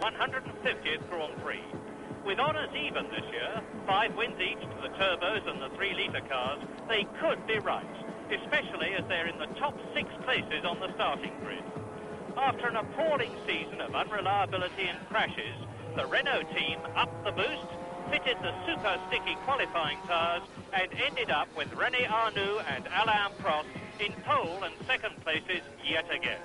150th Grand Prix. With honours even this year, five wins each to the turbos and the three-litre cars, they could be right, especially as they're in the top six places on the starting grid. After an appalling season of unreliability and crashes, the Renault team upped the boost, fitted the super sticky qualifying tyres, and ended up with René Arnoux and Alain Prost in pole and second places yet again.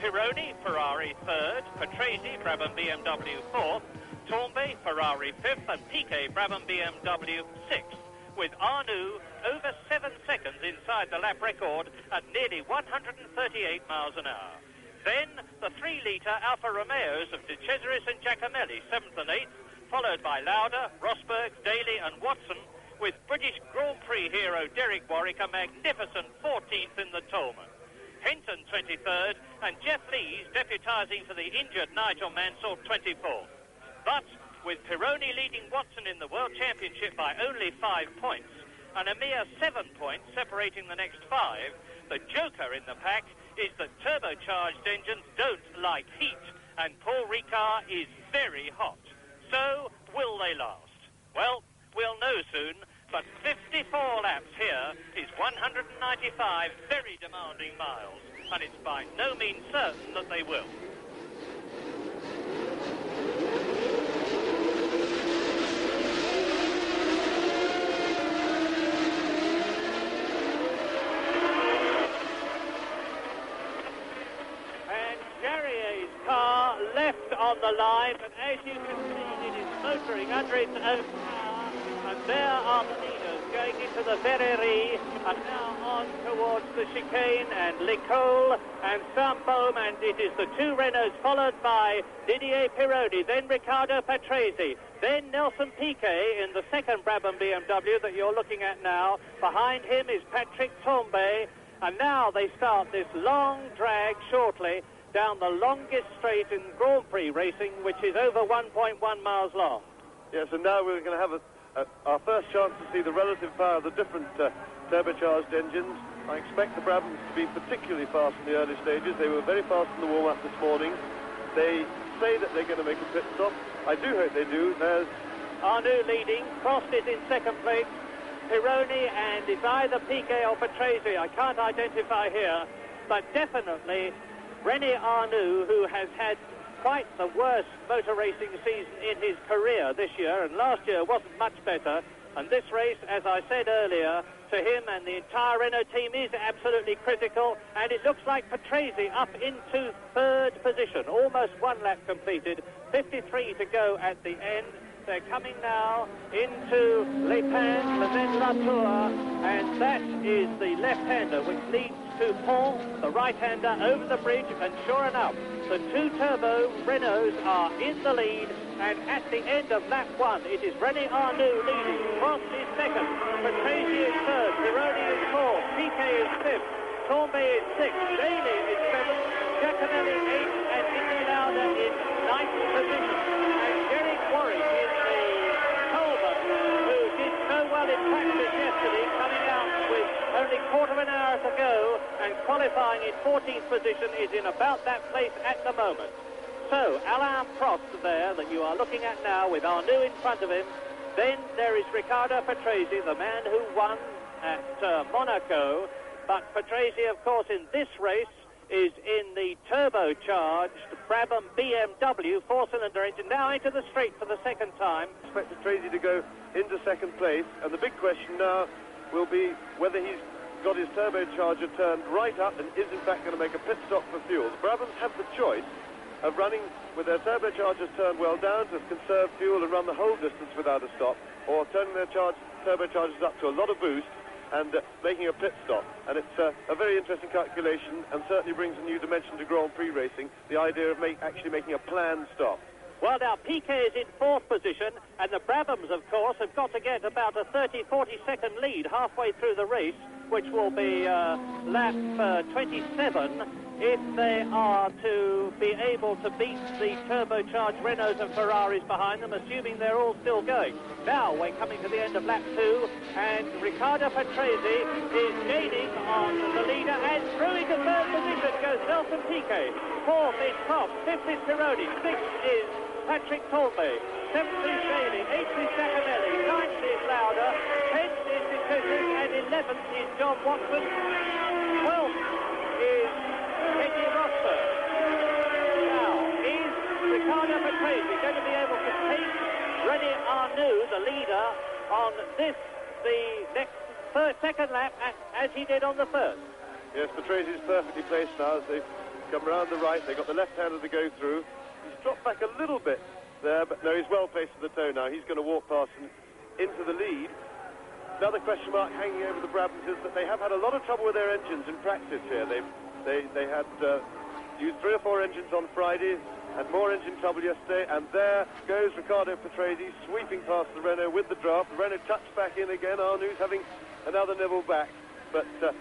Pironi, Ferrari third, Patrese, Brabham BMW fourth, Tambay, Ferrari fifth, and Piquet, Brabham BMW sixth, with Arnoux over seven seconds inside the lap record at nearly 138 miles an hour. Then the three-litre Alfa Romeos of De Cesaris and Giacomelli, seventh and eighth, followed by Lauda, Rosberg, Daly and Watson, with British Grand Prix hero Derek Warwick a magnificent 14th in the Toleman. Henton 23rd, and Geoff Lees deputising for the injured Nigel Mansell 24th. But with Pironi leading Watson in the World Championship by only five points, and a mere seven points separating the next five, the joker in the pack is that turbocharged engines don't like heat, and Paul Ricard is very hot. So, will they last? Well, we'll know soon but 54 laps here 195 very demanding miles, and it's by no means certain that they will. And Jarier's car left on the line, but as you can see, it is motoring under its own power, and there are going into the Verrerie and now on towards the chicane and Licol and Saint-Baume and it is the two Renaults followed by Didier Pironi, then Riccardo Patrese, then Nelson Piquet in the second Brabham BMW that you're looking at now. Behind him is Patrick Tambay and now they start this long drag shortly down the longest straight in Grand Prix racing which is over 1.1 miles long. Yes, and now we're going to have a uh, our first chance to see the relative power of the different uh, turbocharged engines. I expect the Brabhams to be particularly fast in the early stages. They were very fast in the warm-up this morning. They say that they're going to make a pit stop. I do hope they do. There's Arnoux leading, Prost is in second place, Pironi and it's either Piquet or Patrese. I can't identify here, but definitely René Arnoux, who has had quite the worst motor racing season in his career this year, and last year wasn't much better. And this race, as I said earlier, to him and the entire Renault team is absolutely critical. And it looks like Patrese up into third position, almost one lap completed, 53 to go at the end. They're coming now into Le Pen, and then Latour, and that is the left-hander which leads to Paul, the right-hander, over the bridge, and sure enough, the two turbo Renaults are in the lead, and at the end of lap one, it is René Arnoux leading. Prost is second, Patrese is third, Pironi is fourth, Piquet is fifth, Tambay is sixth, Daly is seventh, Giacomelli eighth, and Niki Lauda in ninth position. And Derek Warwick is a Toleman who did so well in practice yesterday, coming out with only quarter of an hour to go, and qualifying in 14th position is in about that place at the moment. So, Alain Prost there that you are looking at now with Arnoux in front of him. Then there is Riccardo Patrese, the man who won at uh, Monaco. But Patrese, of course, in this race is in the turbocharged Brabham BMW four-cylinder engine, now into the straight for the second time. Expect Patrese to go into second place, and the big question now will be whether he's got his turbocharger turned right up and is in fact going to make a pit stop for fuel. The Brabhams have the choice of running with their turbochargers turned well down to conserve fuel and run the whole distance without a stop, or turning their charge, turbochargers up to a lot of boost and uh, making a pit stop. And it's uh, a very interesting calculation and certainly brings a new dimension to Grand Prix racing, the idea of make, actually making a planned stop. Well, now, Piquet is in fourth position, and the Brabhams, of course, have got to get about a 30, 40 second lead halfway through the race, which will be uh, lap uh, 27 if they are to be able to beat the turbocharged Renaults and Ferraris behind them, assuming they're all still going. Now we're coming to the end of lap two, and Riccardo Patrese is gaining on the leader, and through into third position goes Nelson Piquet. Fourth is Prost, fifth is Pironi, sixth is Patrick Tambay. Seventh is Daly. Eighth is Giacomelli. Ninth is Lauda. Tenth is De Cesaris. And eleventh is John Watson. Arnoux, the leader, on this, the next first, second lap, as he did on the first? Yes, Patrese is perfectly placed now as they've come around the right. They've got the left-hander to go through. He's dropped back a little bit there, but no, he's well placed to the toe now. He's going to walk past and into the lead. Another question mark hanging over the Brabhams is that they have had a lot of trouble with their engines in practice here. They've, they, they had uh, used three or four engines on Friday, had more engine trouble yesterday, and there goes Riccardo Patrese sweeping past the Renault with the draft. The Renault tucks back in again. Arnoux having another nibble back, but uh,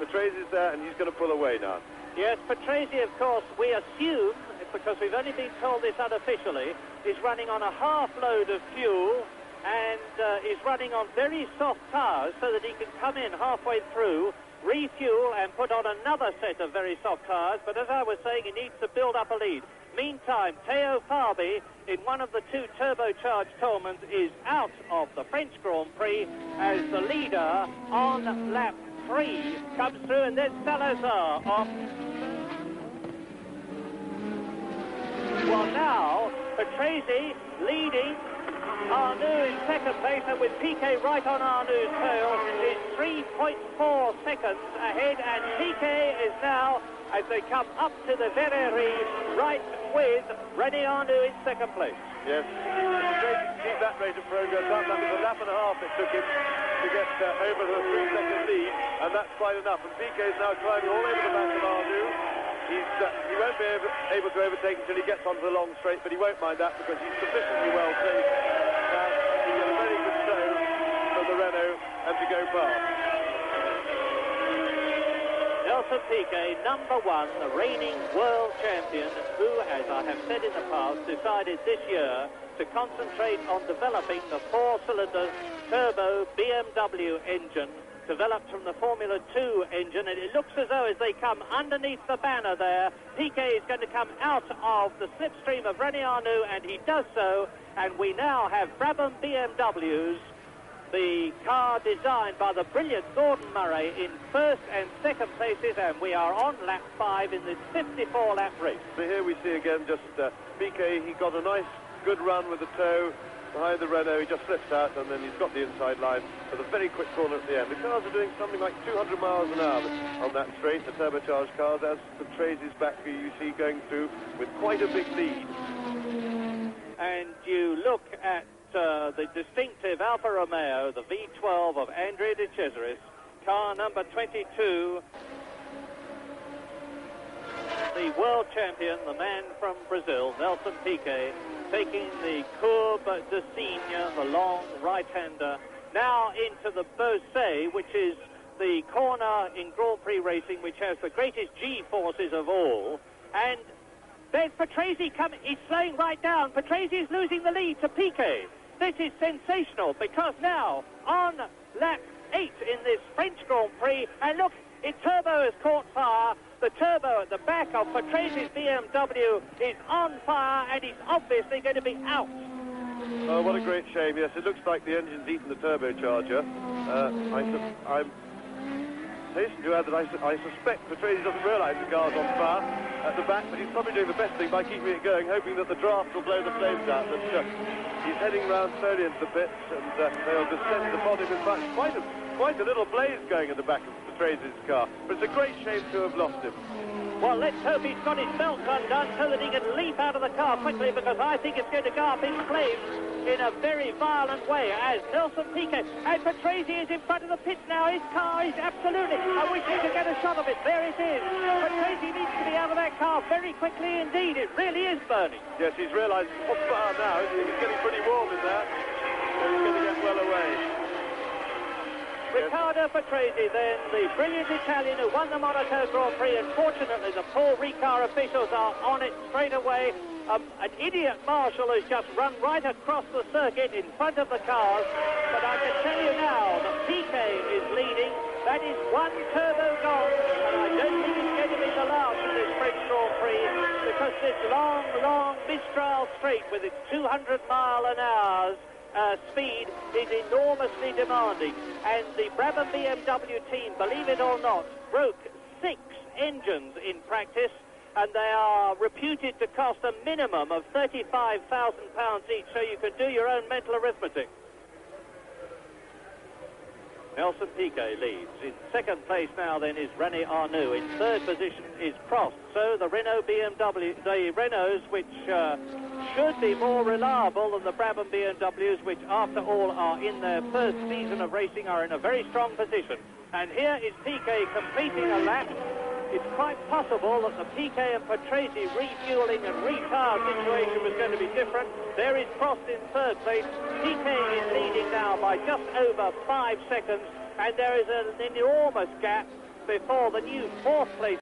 is there, and he's going to pull away now. Yes, Patrese, of course, we assume, because we've only been told this unofficially, is running on a half load of fuel and uh, is running on very soft tires so that he can come in halfway through, refuel and put on another set of very soft tires. But as I was saying, he needs to build up a lead. Meantime, Teo Fabi in one of the two turbocharged Tolemans is out of the French Grand Prix as the leader on lap three comes through and then Salazar off. Well now, Patrese leading Arnoux in second place, and with Piquet right on Arnoux's tail, is 3.4 seconds ahead, and Piquet is now, as they come up to the Verrerie, right with René Arnoux in second place. Yes, it's great to keep that rate of progress up. That was a lap and a half it took him to get uh, over the three-second lead, and that's quite enough. And Piquet is now climbing all over the back of Arnoux. He's, uh, he won't be able, able to overtake until he gets onto the long straight, but he won't mind that because he's sufficiently well placed to get a very good toe for the Renault and to go past. Nelson Piquet, number one, the reigning world champion, who, as I have said in the past, decided this year to concentrate on developing the four-cylinder turbo BMW engine developed from the Formula 2 engine, and it looks as though as they come underneath the banner there, Piquet is going to come out of the slipstream of René Arnoux, and he does so, and we now have Brabham BMWs, the car designed by the brilliant Gordon Murray in first and second places, and we are on lap five in this 54-lap race. So here we see again just uh, Piquet, he got a nice good run with the toe, behind the Renault. He just slips out and then he's got the inside line for the very quick corner at the end. The cars are doing something like 200 miles an hour on that straight, the turbocharged cars, as the Traces back here you see going through with quite a big lead. And you look at uh, the distinctive Alfa Romeo, the V12 of Andrea de Cesaris, car number 22, the world champion, the man from Brazil, Nelson Piquet, taking the Courbe de Signes, the long right-hander, now into the Beausset, which is the corner in Grand Prix racing which has the greatest G-forces of all. And there's Patrese coming. He's slowing right down. Patrese is losing the lead to Piquet. This is sensational because now on lap eight in this French Grand Prix, and look, its turbo has caught fire. The turbo at the back of Patrese BMW is on fire and he's obviously going to be out. Oh, what a great shame. Yes, it looks like the engine's eaten the turbocharger. Uh, I I'm hasten to add that I, su I suspect Patrese doesn't realise the car's on fire at the back, but he's probably doing the best thing by keeping it going, hoping that the draft will blow the flames out. But uh, he's heading round slowly into the pits, and uh, they'll descend upon him in fact quite a, quite a little blaze going at the back of Patrese car. But it's a great shame to have lost him. Well, let's hope he's got his belt undone so that he can leap out of the car quickly because I think it's going to go up in flames in a very violent way as Nelson Piquet and Patrese is in front of the pit now. His car is absolutely, I wish we could get a shot of it. There it is. Patrese needs to be out of that car very quickly indeed. It really is burning. Yes, he's realised on oh, fire now. It's getting pretty warm in there. he's going to get well away. Riccardo Patrese then, the brilliant Italian who won the Monaco Grand Prix. Unfortunately, the Paul Ricard officials are on it straight away. Um, an idiot marshal has just run right across the circuit in front of the cars. But I can tell you now that Piquet is leading. That is one turbo gone, and I don't think it's going to be the last in this French Grand Prix because this long, long Mistral straight with its 200 mile an hour uh, speed is enormously demanding. And the Brabham BMW team, believe it or not, broke six engines in practice and they are reputed to cost a minimum of £35,000 each, so you can do your own mental arithmetic. Nelson Piquet leads. In second place now then is Rene Arnoux. In third position is Prost. So the Renault BMW, the Renaults which uh, should be more reliable than the Brabham BMWs which after all are in their first season of racing are in a very strong position. And here is Piquet completing a lap it's quite possible that the Piquet and Patrese refueling and retire situation was going to be different. There is Prost in third place. Piquet is leading now by just over five seconds, and there is an enormous gap before the new fourth place